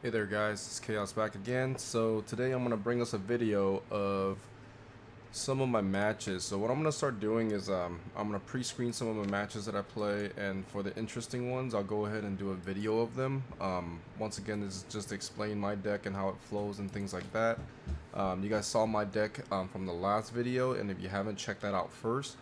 Hey there guys, it's KAuss back again. So today I'm going to bring us a video of some of my matches. So what I'm going to start doing is um, I'm going to pre-screen some of my matches that I play and for the interesting ones I'll go ahead and do a video of them. Um, once again this is just to explain my deck and how it flows and things like that. Um, you guys saw my deck um, from the last video and if you haven't checked that out first.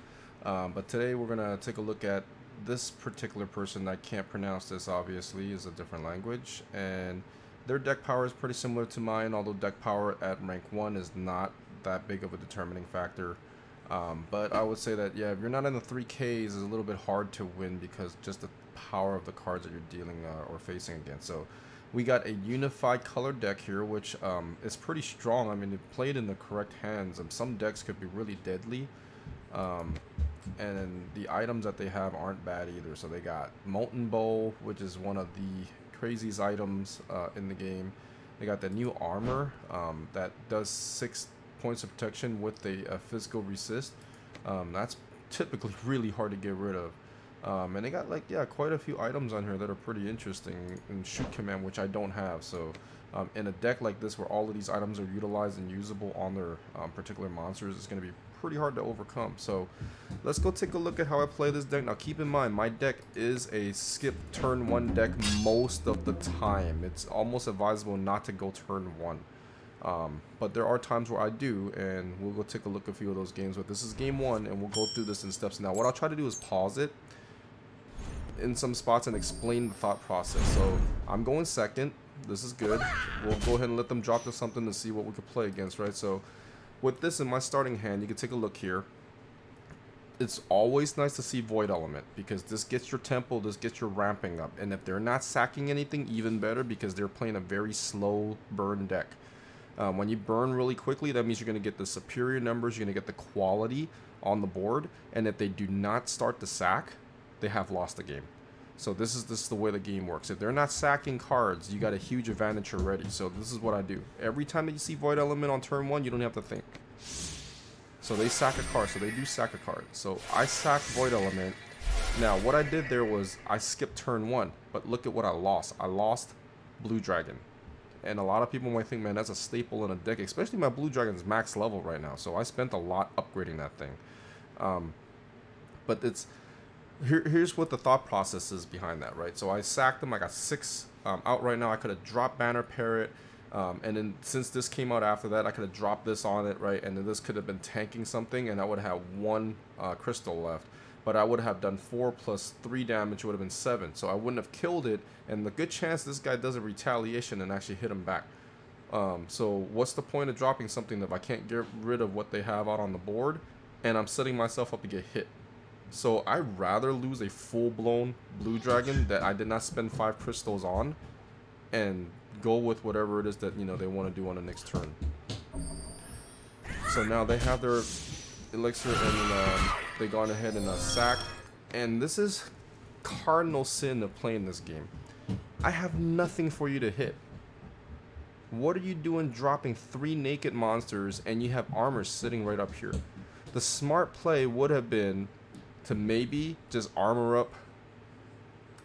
Um, but today we're going to take a look at this particular person I can't pronounce this obviously is a different language and their deck power is pretty similar to mine, although deck power at rank 1 is not that big of a determining factor. Um, but I would say that, yeah, if you're not in the 3Ks, it's a little bit hard to win because just the power of the cards that you're dealing uh, or facing against. So we got a unified color deck here, which um, is pretty strong. I mean, if played in the correct hands, and some decks could be really deadly. Um, and the items that they have aren't bad either. So they got Molten Bowl, which is one of the craziest items uh, in the game. They got the new armor um, that does six points of protection with a, a physical resist. Um, that's typically really hard to get rid of. Um, and they got like yeah quite a few items on here that are pretty interesting in shoot command which I don't have so um, in a deck like this where all of these items are utilized and usable on their um, particular monsters it's going to be pretty hard to overcome. So let's go take a look at how I play this deck. Now keep in mind, my deck is a skip turn one deck most of the time. It's almost advisable not to go turn one. Um, but there are times where I do, and we'll go take a look at a few of those games. But this is game one, and we'll go through this in steps. Now, what I'll try to do is pause it in some spots and explain the thought process. So I'm going second. This is good. We'll go ahead and let them drop to something to see what we could play against, right? So with this in my starting hand, you can take a look here. It's always nice to see Void Element because this gets your tempo, this gets your ramping up. And if they're not sacking anything, even better because they're playing a very slow burn deck. Um, when you burn really quickly, that means you're going to get the superior numbers, you're going to get the quality on the board. And if they do not start to sack, they have lost the game. So this is this is the way the game works. If they're not sacking cards, you got a huge advantage already. So this is what I do. Every time that you see Void Element on turn one, you don't have to think. So they sack a card. So they do sack a card. So I sack Void Element. Now what I did there was I skipped turn one, but look at what I lost. I lost Blue Dragon. And a lot of people might think, man, that's a staple in a deck, especially my Blue Dragon's max level right now. So I spent a lot upgrading that thing. Um, but it's here, here's what the thought process is behind that, right? So I sacked them. I got six um, out right now. I could have dropped Banner Parrot. Um, and then since this came out after that, I could have dropped this on it, right? And then this could have been tanking something, and I would have one uh, crystal left. But I would have done four plus three damage would have been seven. So I wouldn't have killed it, and the good chance this guy does a retaliation and actually hit him back. Um, so what's the point of dropping something if I can't get rid of what they have out on the board, and I'm setting myself up to get hit? So I'd rather lose a full-blown blue dragon that I did not spend five crystals on and go with whatever it is that, you know, they want to do on the next turn. So now they have their elixir and um, they gone ahead and uh, sack. And this is cardinal sin of playing this game. I have nothing for you to hit. What are you doing dropping three naked monsters and you have armor sitting right up here? The smart play would have been to maybe just armor up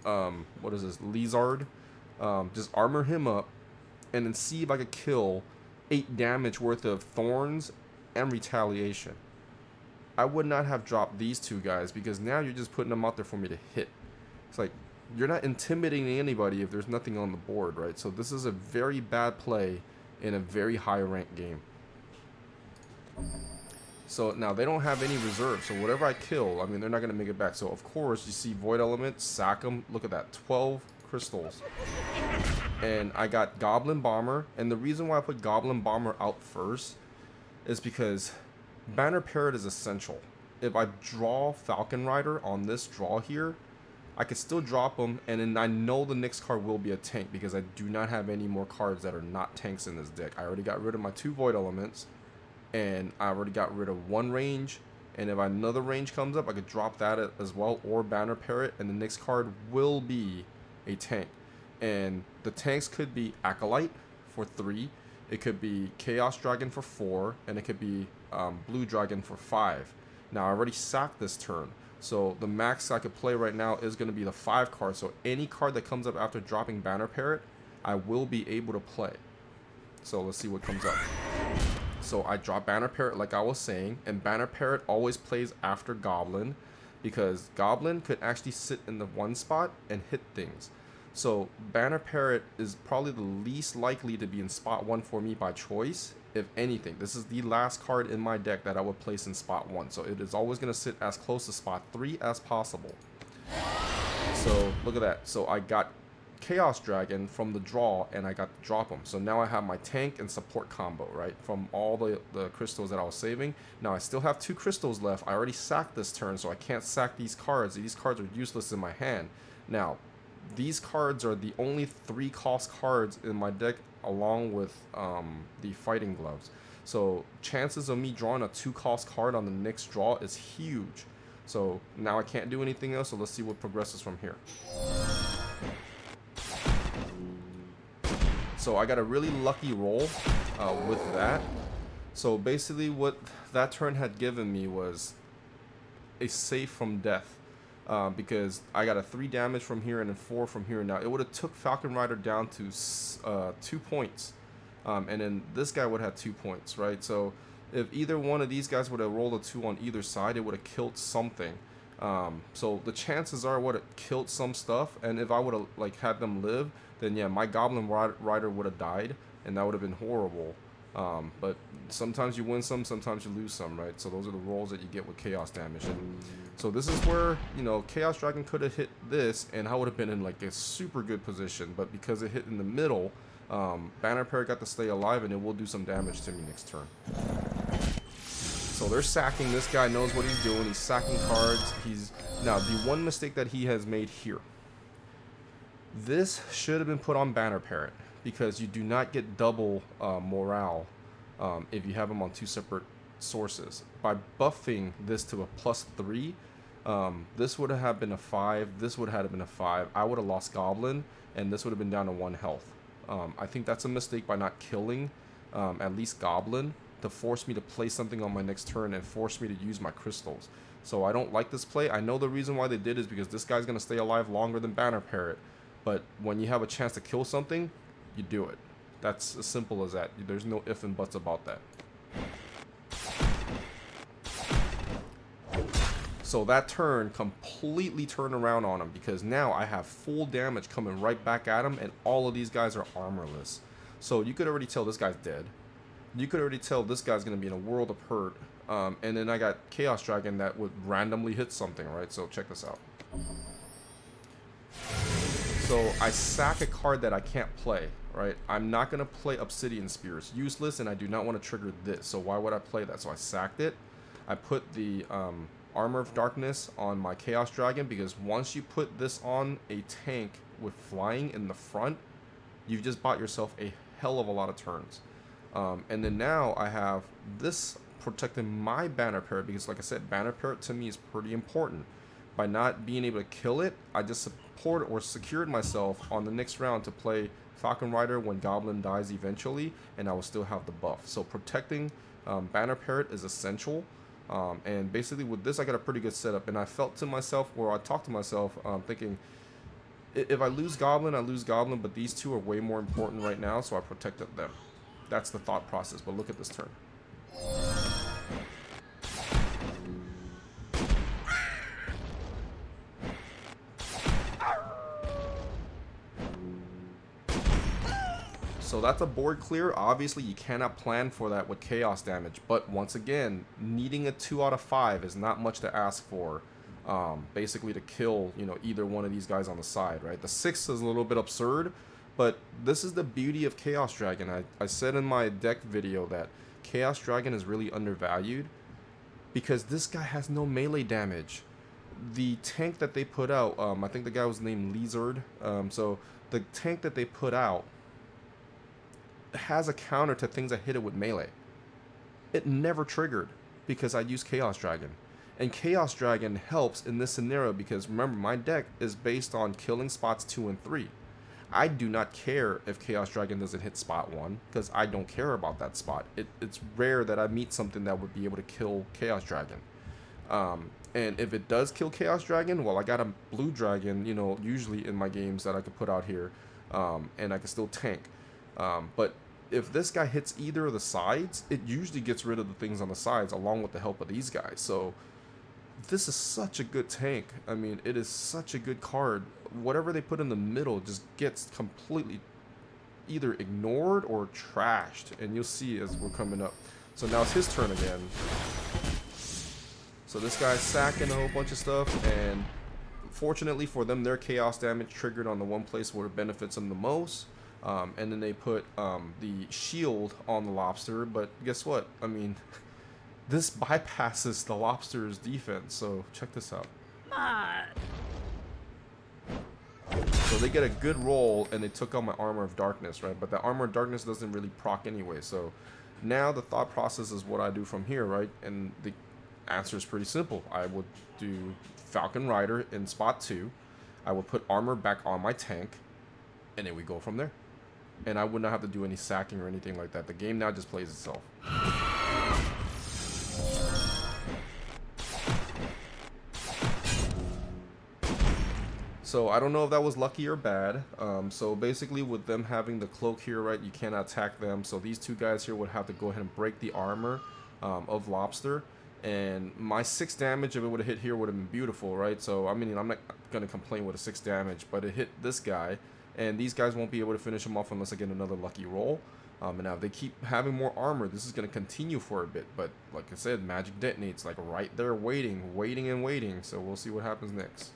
um what is this Lizard? Um just armor him up and then see if I could kill eight damage worth of thorns and retaliation. I would not have dropped these two guys because now you're just putting them out there for me to hit. It's like you're not intimidating anybody if there's nothing on the board right? So this is a very bad play in a very high rank game so now they don't have any reserves. So whatever I kill, I mean, they're not going to make it back. So of course, you see Void Element, sack them. Look at that, 12 crystals. And I got Goblin Bomber. And the reason why I put Goblin Bomber out first is because Banner Parrot is essential. If I draw Falcon Rider on this draw here, I can still drop them, and then I know the next card will be a tank because I do not have any more cards that are not tanks in this deck. I already got rid of my two Void Elements and I already got rid of one range and if another range comes up I could drop that as well or banner parrot and the next card will be a tank and the tanks could be acolyte for three it could be chaos dragon for four and it could be um, blue dragon for five now I already sacked this turn so the max I could play right now is going to be the five card so any card that comes up after dropping banner parrot I will be able to play. So let's see what comes up. So I drop Banner Parrot like I was saying, and Banner Parrot always plays after Goblin because Goblin could actually sit in the one spot and hit things. So Banner Parrot is probably the least likely to be in spot one for me by choice. If anything, this is the last card in my deck that I would place in spot one. So it is always going to sit as close to spot three as possible. So look at that. So I got Chaos Dragon from the draw and I got to drop them. So now I have my tank and support combo, right? From all the, the crystals that I was saving. Now I still have two crystals left. I already sacked this turn, so I can't sack these cards. These cards are useless in my hand. Now, these cards are the only three cost cards in my deck along with um, the fighting gloves. So chances of me drawing a two cost card on the next draw is huge. So now I can't do anything else, so let's see what progresses from here. So I got a really lucky roll uh, with that. So basically what that turn had given me was a safe from death. Uh, because I got a 3 damage from here and a 4 from here. Now, it would have took Falcon Rider down to uh, 2 points. Um, and then this guy would have 2 points, right? So if either one of these guys would have rolled a 2 on either side, it would have killed something. Um, so the chances are would have killed some stuff. And if I would have like had them live, then yeah, my Goblin Rider would have died, and that would have been horrible. Um, but sometimes you win some, sometimes you lose some, right? So those are the rolls that you get with Chaos damage. So this is where, you know, Chaos Dragon could have hit this, and I would have been in like a super good position. But because it hit in the middle, um, Banner Parrot got to stay alive, and it will do some damage to me next turn. So they're sacking. This guy knows what he's doing. He's sacking cards. He's now the one mistake that he has made here this should have been put on Banner Parrot because you do not get double uh, morale um, if you have them on two separate sources. By buffing this to a plus three, um, this would have been a five. This would have been a five. I would have lost Goblin, and this would have been down to one health. Um, I think that's a mistake by not killing um, at least Goblin to force me to play something on my next turn and force me to use my crystals. So I don't like this play. I know the reason why they did is because this guy's going to stay alive longer than Banner Parrot. But when you have a chance to kill something, you do it. That's as simple as that. There's no if and buts about that. So that turn completely turned around on him because now I have full damage coming right back at him and all of these guys are armorless. So you could already tell this guy's dead. You could already tell this guy's going to be in a world of hurt. Um, and then I got Chaos Dragon that would randomly hit something, right? So check this out. So I sack a card that I can't play, right? I'm not going to play Obsidian Spears. Useless, and I do not want to trigger this. So why would I play that? So I sacked it. I put the um, Armor of Darkness on my Chaos Dragon because once you put this on a tank with flying in the front, you've just bought yourself a hell of a lot of turns. Um, and then now I have this protecting my Banner Parrot because like I said, Banner Parrot to me is pretty important. By not being able to kill it, I just support or secured myself on the next round to play Falcon Rider when Goblin dies eventually, and I will still have the buff. So protecting um, Banner Parrot is essential. Um, and basically with this, I got a pretty good setup. And I felt to myself, or I talked to myself, um, thinking, if I lose Goblin, I lose Goblin, but these two are way more important right now, so I protected them. That's the thought process, but look at this turn. So that's a board clear. Obviously, you cannot plan for that with chaos damage. But once again, needing a 2 out of 5 is not much to ask for. Um, basically to kill, you know, either one of these guys on the side, right? The 6 is a little bit absurd, but this is the beauty of Chaos Dragon. I, I said in my deck video that Chaos Dragon is really undervalued because this guy has no melee damage. The tank that they put out, um, I think the guy was named Lizard. Um, so the tank that they put out has a counter to things that hit it with melee. It never triggered because I used Chaos Dragon. And Chaos Dragon helps in this scenario because remember, my deck is based on killing spots 2 and 3. I do not care if Chaos Dragon doesn't hit spot 1 because I don't care about that spot. It, it's rare that I meet something that would be able to kill Chaos Dragon. Um, and if it does kill Chaos Dragon, well, I got a blue dragon, you know, usually in my games that I could put out here um, and I can still tank. Um, but if this guy hits either of the sides, it usually gets rid of the things on the sides along with the help of these guys. So this is such a good tank. I mean, it is such a good card. Whatever they put in the middle just gets completely either ignored or trashed, and you'll see as we're coming up. So now it's his turn again. So this guy's sacking a whole bunch of stuff, and fortunately for them, their chaos damage triggered on the one place where it benefits them the most. Um, and then they put um, the shield on the lobster, but guess what? I mean, this bypasses the lobster's defense, so check this out. So they get a good roll, and they took out my Armor of Darkness, right? But the Armor of Darkness doesn't really proc anyway, so now the thought process is what I do from here, right? And the answer is pretty simple. I would do Falcon Rider in spot 2. I would put armor back on my tank, and then we go from there. And I would not have to do any sacking or anything like that. The game now just plays itself. So I don't know if that was lucky or bad. Um, so basically with them having the cloak here, right, you cannot attack them. So these two guys here would have to go ahead and break the armor um, of Lobster. And my 6 damage, if it would have hit here, would have been beautiful, right? So, I mean, I'm not going to complain with a 6 damage, but it hit this guy. And these guys won't be able to finish him off unless I get another lucky roll. Um, and now if they keep having more armor, this is going to continue for a bit. But like I said, magic detonates like right there waiting, waiting and waiting. So we'll see what happens next.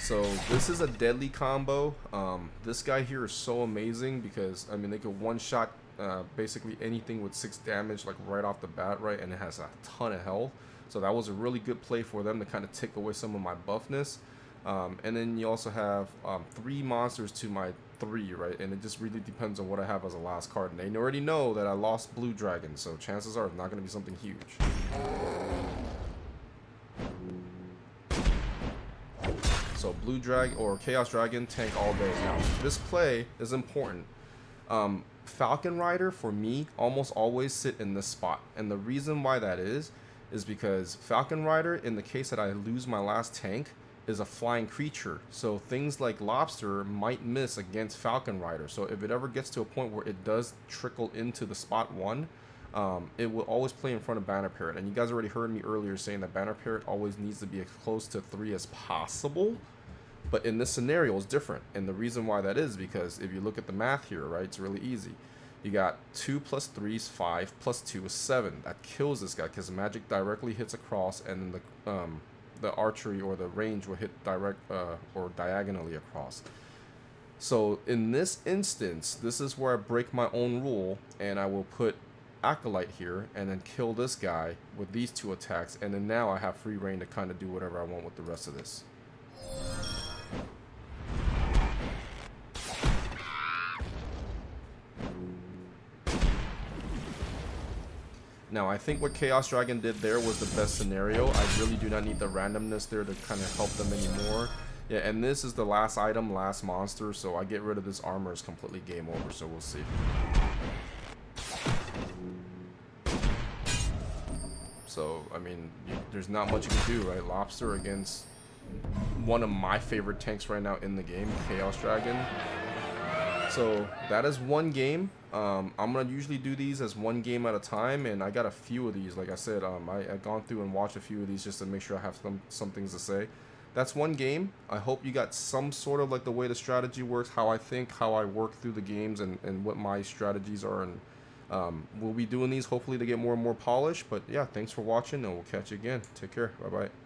So this is a deadly combo. Um, this guy here is so amazing because I mean they could one shot uh, basically anything with six damage like right off the bat, right? And it has a ton of health. So that was a really good play for them to kind of take away some of my buffness. Um, and then you also have um, three monsters to my three, right? And it just really depends on what I have as a last card. And they already know that I lost Blue Dragon, so chances are it's not going to be something huge. So Blue Dragon or Chaos Dragon tank all day. Now this play is important. Um, Falcon Rider for me almost always sit in this spot, and the reason why that is is because Falcon Rider, in the case that I lose my last tank, is a flying creature. So things like Lobster might miss against Falcon Rider. So if it ever gets to a point where it does trickle into the spot one, um, it will always play in front of Banner Parrot. And you guys already heard me earlier saying that Banner Parrot always needs to be as close to 3 as possible. But in this scenario, it's different. And the reason why that is because if you look at the math here, right, it's really easy. You got 2 plus 3 is 5, plus 2 is 7. That kills this guy because magic directly hits across and then the, um, the archery or the range will hit direct uh, or diagonally across. So in this instance, this is where I break my own rule and I will put Acolyte here and then kill this guy with these two attacks and then now I have free reign to kind of do whatever I want with the rest of this. Now, I think what Chaos Dragon did there was the best scenario. I really do not need the randomness there to kind of help them anymore. Yeah, and this is the last item, last monster, so I get rid of this armor is completely game over, so we'll see. So, I mean, there's not much you can do, right? Lobster against one of my favorite tanks right now in the game, Chaos Dragon. So that is one game. Um, I'm gonna usually do these as one game at a time, and I got a few of these. Like I said, um, I, have gone through and watched a few of these just to make sure I have some some things to say. That's one game. I hope you got some sort of like the way the strategy works, how I think, how I work through the games, and and what my strategies are, and um, we'll be doing these hopefully to get more and more polished. But yeah, thanks for watching, and we'll catch you again. Take care. Bye bye.